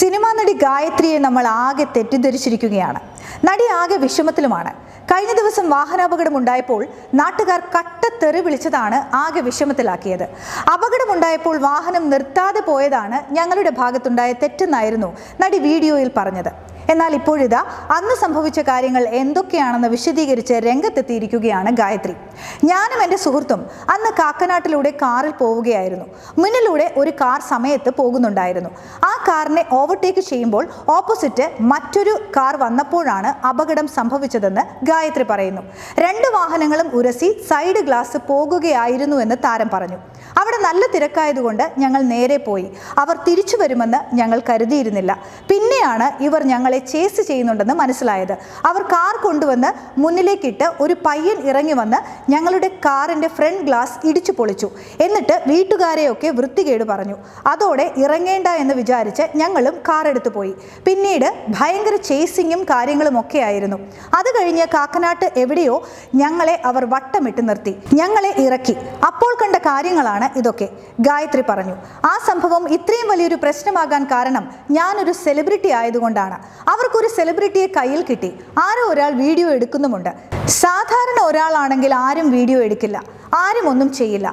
Cinema നടി ഗായത്രിയെ നമ്മൾ ആകെ തെറ്റിദ്ധരിച്ചിരിക്കുകയാണ്. നടി ആകെ വിഷമത്തിലുമാണ്. കഴിഞ്ഞ ദിവസം വാഹനാപകടം ഉണ്ടായപ്പോൾ നാട്ടുകാർ കട്ടത്തെറി വിളിച്ചതാണ് ആകെ വിഷമത്തിലാക്കിയത്. അപകടമുണ്ടായപ്പോൾ വാഹനം നിർത്താതെ പോയതാണ് ഞങ്ങളുടെ ഭാഗത്തുണ്ടായ തെറ്റെന്നായിരുന്നു നടി വീഡിയോയിൽ പറഞ്ഞത്. എന്നാൽ ഇപ്പോഴിതാ അന്ന് സംഭവിച്ച കാര്യങ്ങൾ എന്തൊക്കെയാണെന്ന് വിശദീകരിച്ച് രംഗത്തെത്തിയിരിക്കുകയാണ് ഗായത്രി. ഞാനും എന്റെ സുഹൃത്തും അന്ന് കാക്കനാട്ടിലൂടെ കാറിൽ പോവുകയായിരുന്നു. മുന്നിലൂടെ ഒരു കാർ സമയത്ത് പോകുന്നുണ്ടായിരുന്നു. ആ കാറിനെ ഓവർടേക്ക് ചെയ്യുമ്പോൾ ഓപ്പോസിറ്റ് മറ്റൊരു കാർ വന്നപ്പോഴാണ് അപകടം സംഭവിച്ചതെന്ന് ഗായത്രി പറയുന്നു. രണ്ട് വാഹനങ്ങളും ഉരസി സൈഡ് ഗ്ലാസ് പോകുകയായിരുന്നു എന്ന് താരം പറഞ്ഞു. അവിടെ നല്ല തിരക്കായതുകൊണ്ട് ഞങ്ങൾ നേരെ പോയി. അവർ തിരിച്ചു വരുമെന്ന് ഞങ്ങൾ കരുതിയിരുന്നില്ല. പിന്നെയാണ് ഇവർ ഞങ്ങളെ ചേസ് ചെയ്യുന്നുണ്ടെന്ന് മനസ്സിലായത്. അവർ കാർ കൊണ്ടുവന്ന് മുന്നിലേക്കിട്ട് ഒരു പയ്യൻ ഇറങ്ങി വന്ന് ഞങ്ങളുടെ കാറിന്റെ ഫ്രണ്ട് ഗ്ലാസ് ഇടിച്ചു പൊളിച്ചു. എന്നിട്ട് വീട്ടുകാരെയൊക്കെ വൃത്തികേട് പറഞ്ഞു. അതോടെ ഇറങ്ങേണ്ട എന്ന് വിചാരിച്ച് ഞങ്ങളും കാർ എടുത്തു പോയി. പിന്നീട് ഭയങ്കര ചേസിങ്ങും കാര്യങ്ങളും ഒക്കെ ആയിരുന്നു. അത് കഴിഞ്ഞ് കാക്കനാട്ട് എവിടെയോ ഞങ്ങളെ അവർ വട്ടമിട്ട് നിർത്തി. ഞങ്ങളെ ഇറക്കി. അപ്പോൾ കണ്ട കാര്യങ്ങളാണ് ഇതൊക്കെ. ഗായത്രി പറഞ്ഞു ആ സംഭവം ഇത്രയും വലിയൊരു പ്രശ്നമാകാൻ കാരണം ഞാനൊരു സെലിബ്രിറ്റി ആയതുകൊണ്ടാണ്. അവർക്കൊരു സെലിബ്രിറ്റിയെ കയ്യിൽ കിട്ടി. ആരോ ഒരാൾ വീഡിയോ എടുക്കുന്നുമുണ്ട്. സാധാരണ ഒരാളാണെങ്കിൽ ആരും വീഡിയോ എടുക്കില്ല. ആരും ഒന്നും ചെയ്യില്ല.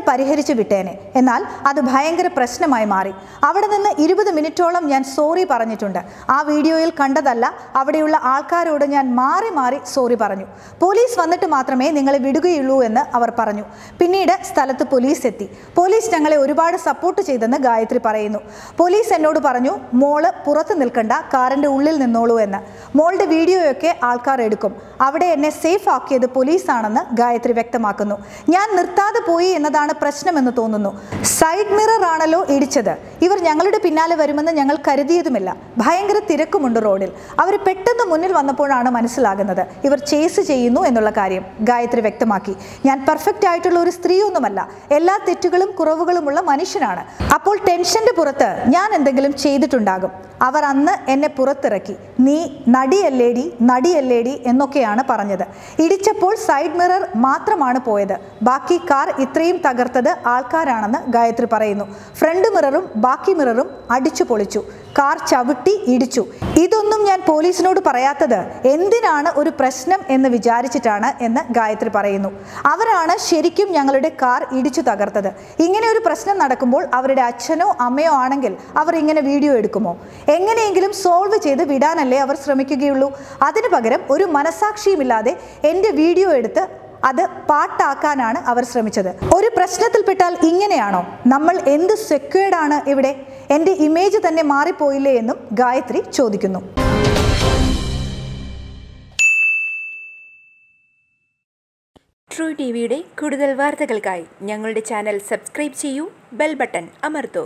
പെട്ടെന്ന് പരിഹരിച്ചു വിട്ടേനെ? എന്നാൽ അത് ഭയങ്കര പ്രശ്നമായി മാറി. അവിടെ നിന്ന് ഇരുപത് മിനിറ്റോളം ഞാൻ സോറി പറഞ്ഞിട്ടുണ്ട്. ആ വീഡിയോയിൽ കണ്ടതല്ല അവിടെയുള്ള ആൾക്കാരോട് ഞാൻ മാറി മാറി സോറി പറഞ്ഞു. പോലീസ് വന്നിട്ട് മാത്രമേ നിങ്ങളെ വിടുകയുള്ളൂ എന്ന് അവർ പറഞ്ഞു. പിന്നീട് സ്ഥലത്ത് പോലീസ് എത്തി. പോലീസ് ഞങ്ങളെ ഒരുപാട് സപ്പോർട്ട് ചെയ്തെന്ന് ഗായത്രി പറയുന്നു. പോലീസ് എന്നോട് പറഞ്ഞു മോൾ പുറത്ത് നിൽക്കണ്ട കാറിന്റെ ഉള്ളിൽ നിന്നോളൂ എന്ന്. മോളുടെ വീഡിയോയൊക്കെ ആൾക്കാർ എടുക്കും. അവിടെ എന്നെ സേഫ് ആക്കിയത് പോലീസാണെന്ന് ഗായത്രി വ്യക്തമാക്കുന്നു. ഞാൻ നിർത്താതെ പോയി എന്നതാണ് പ്രശ്നമെന്ന് തോന്നുന്നു. സൈഡ് മിറർ ആണല്ലോ ഇടിച്ചത്. ഇവർ ഞങ്ങളുടെ പിന്നാലെ വരുമെന്ന് ഞങ്ങൾ കരുതിയതുമില്ല. ഭയങ്കര തിരക്കുമുണ്ട് റോഡിൽ. അവർ പെട്ടെന്ന് മുന്നിൽ വന്നപ്പോഴാണ് മനസ്സിലാകുന്നത്. ഇവർ ചേസ് ചെയ്യുന്നു എന്നുള്ള കാര്യം. ഗായത്രി വ്യക്തമാക്കി. ഞാൻ പെർഫെക്റ്റ് ആയിട്ടുള്ള ഒരു സ്ത്രീയൊന്നുമല്ല. എല്ലാ തെറ്റുകളും കുറവുകളുമുള്ള മനുഷ്യനാണ്. അപ്പോൾ ടെൻഷന്റെ പുറത്ത് ഞാൻ എന്തെങ്കിലും ചെയ്തിട്ടുണ്ടാകും. അവർ അന്ന് എന്നെ പുറത്തിറക്കി. നീ നടിയല്ലേടി നടിയല്ലേടി എന്നൊക്കെയാണ് പറഞ്ഞത്. ഇടിച്ചപ്പോൾ സൈഡ് മിറർ മാത്രമാണ് പോയത്. ബാക്കി കാർ ഇത്രയും തകർത്തത് ആൾക്കാരാണെന്ന് ഗായത്രി പറയുന്നു. ഫ്രണ്ട് മിററും ബാക്കി മിററും അടിച്ചു പൊളിച്ചു. കാർ ചവിട്ടി ഇടിച്ചു. ഇതൊന്നും ഞാൻ പോലീസിനോട് പറയാത്തത്. എന്തിനാണ് ഒരു പ്രശ്നം എന്ന് വിചാരിച്ചിട്ടാണ് എന്ന് ഗായത്രി പറയുന്നു. അവരാണ് ശരിക്കും ഞങ്ങളുടെ കാർ ഇടിച്ചു തകർത്തത്. ഇങ്ങനെ ഒരു പ്രശ്നം നടക്കുമ്പോൾ അവരുടെ അച്ഛനോ അമ്മയോ ആണെങ്കിൽ അവർ ഇങ്ങനെ വീഡിയോ എടുക്കുമോ? എങ്ങനെയെങ്കിലും സോൾവ് ചെയ്ത് വിടാനല്ലേ അവർ ശ്രമിക്കുകയുള്ളൂ. അതിനു പകരം ഒരു മനസാക്ഷിയുമില്ലാതെ എന്റെ വീഡിയോ എടുത്ത് അത് പാട്ടാക്കാനാണ് അവർ ശ്രമിച്ചത്. ഒരു പ്രശ്നത്തിൽപ്പെട്ടാൽ ഇങ്ങനെയാണോ? നമ്മൾ എന്ത് സെക്വേർഡാണ് ഇവിടെ? എന്റെ ഇമേജ് തന്നെ മാറിപ്പോയില്ലേ എന്നും ഗായത്രി ചോദിക്കുന്നു. ട്രൂ ടി വിയുടെ കൂടുതൽ വാർത്തകൾക്കായി ഞങ്ങളുടെ ചാനൽ സബ്സ്ക്രൈബ് ചെയ്യൂ ബെൽ ബട്ടൺ അമർത്തൂ.